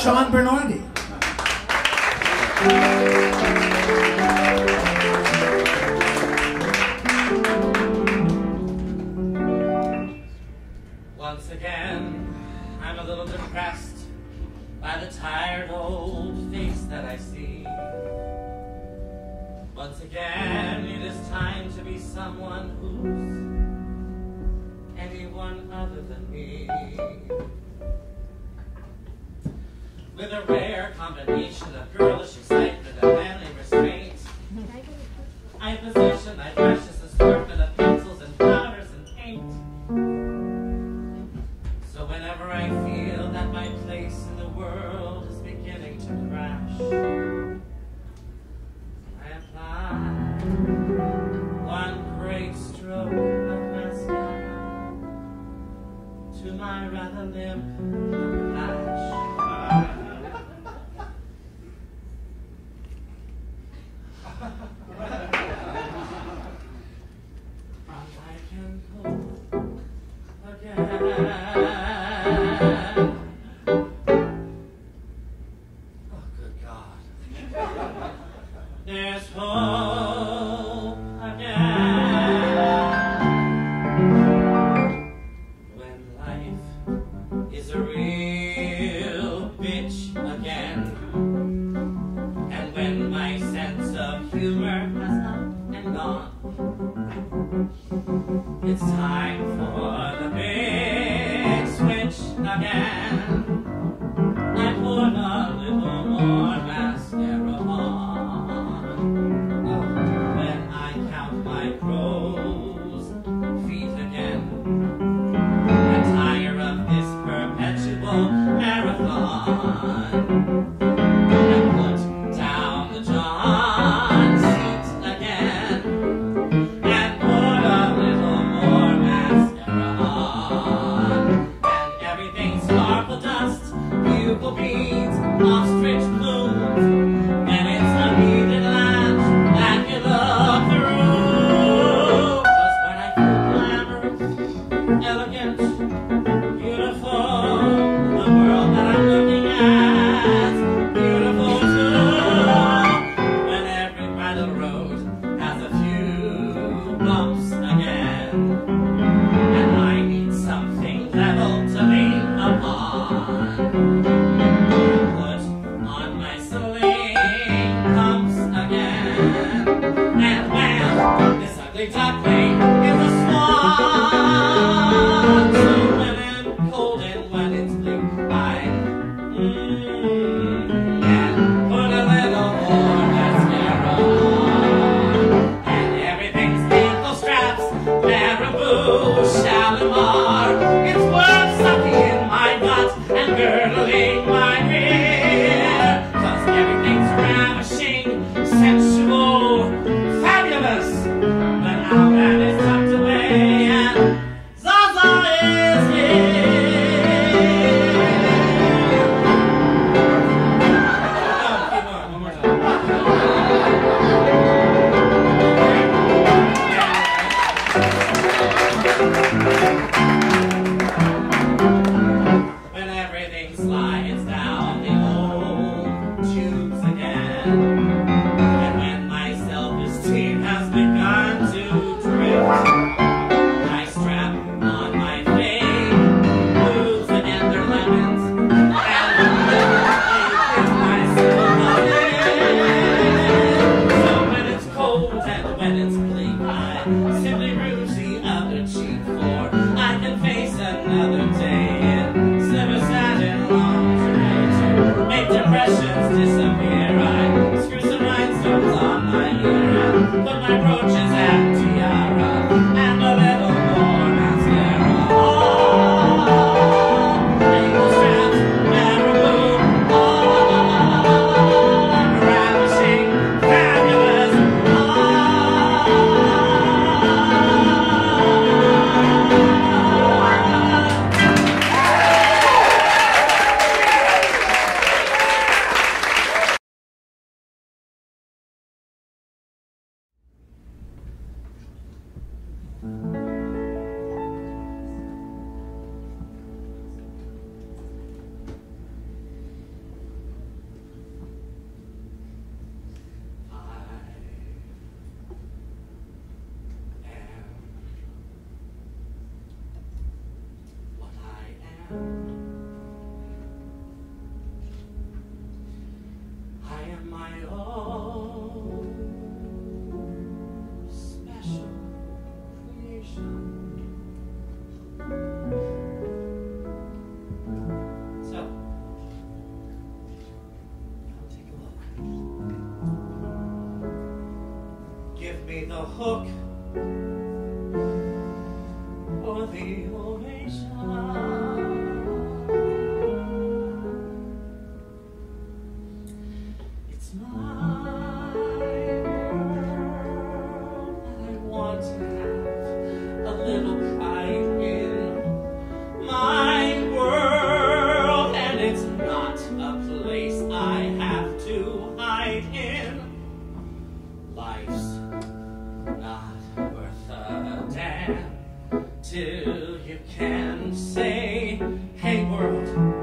Sean Bernardi. Once again, I'm a little depressed by the tired old face that I see. Once again, it is time to be someone who's anyone other than me. With a rare combination of girlish excitement and manly restraint, I possess my precious assortment of pencils and powders and paint. So whenever I feel that my place in the world is beginning to crash, I apply one great stroke of mascara to my rather limp humor has up and gone. It's time for I am my own special creation. So, take a look. Give me the hook or the ovation. you can say, hey world,